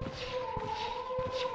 Не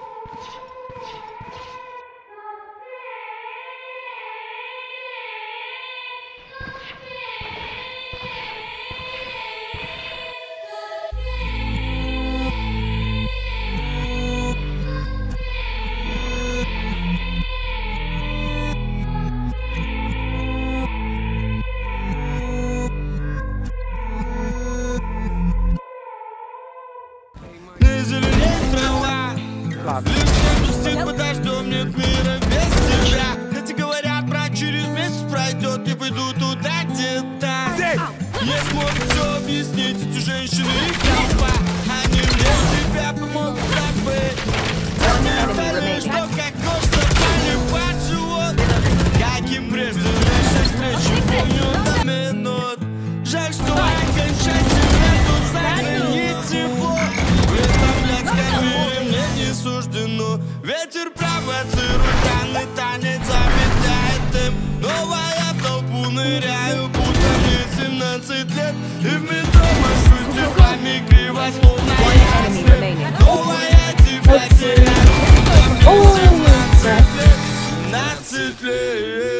Ладно. Лишь подождем, нет мира без тебя. Эти говорят, брат, через месяц пройдет Я пойду туда, где там. Я смог все объяснить, эти женщины и толпа Они мне тебя помогут забыть Сентиментальные, что как нож запали под живот. Каким прежде нашей встречи помню минут Жаль, что окончательно Ветер провоцирует раны, танец замедляет им Новая в толпу ныряю, будто мне 17 лет И в метро машу стихами криво, словно я слеп. Новая тебя теряю, будто мне 17 лет 17 лет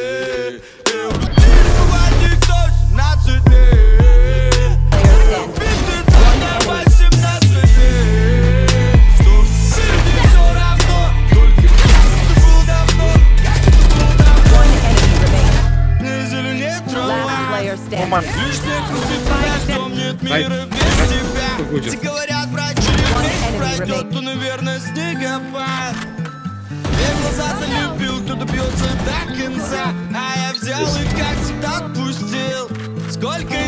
тебя. будет. Все говорят, enemy пройдет, то, наверное, снегопад. Я глаза залюбил, кто-то бьется до конца А я взял и, как всегда, отпустил. Сколько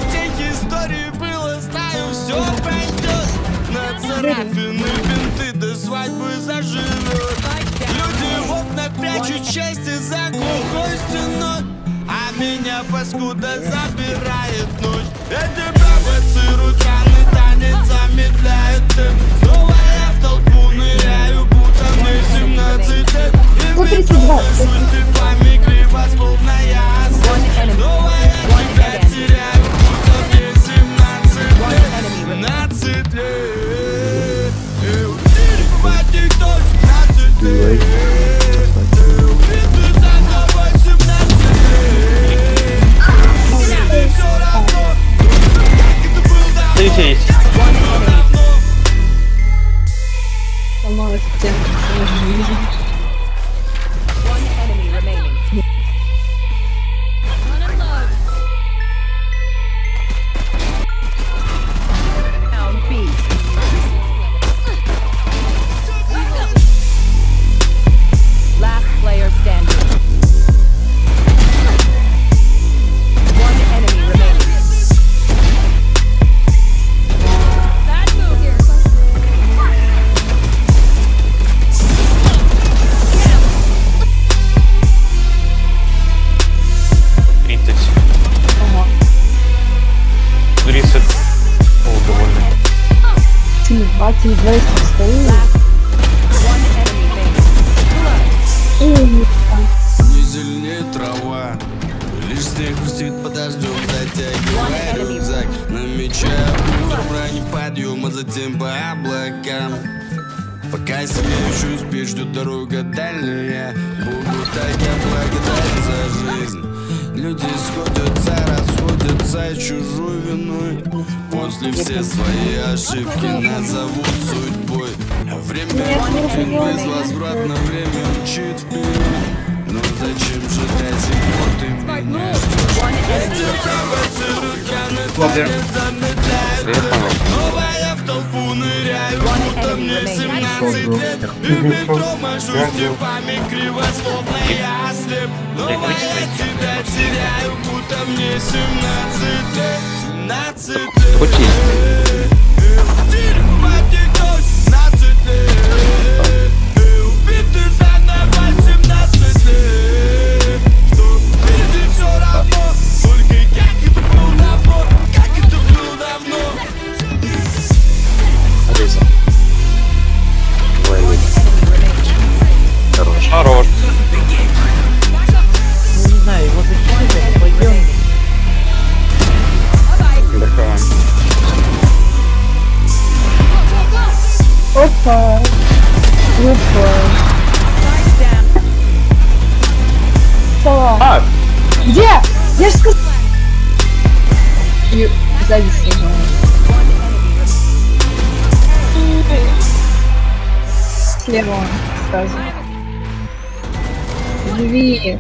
паскуда забирает ночь. Это A lot of damage Тим 20, 20 стоит. Не зеленее трава. Лишь снег хрустит под дождем Затягивая рюкзак. Намечая утром ранний подъем А затем по облакам. Пока себе еще ждет дорога дальняя. Богу так я благодарен за жизнь. Люди сходятся, расходятся виной После все свои ошибки назовут судьбой. Время крутит безвозвратно, время учит вперед Но зачем же до сих пор ты меня ждешь? В толпу ныряю, будто мне 17 лет. И в метро машу степами криво, словно я слеп Снова я тебя теряю, будто мне 17 лет 17 лет слева сразу. Живи.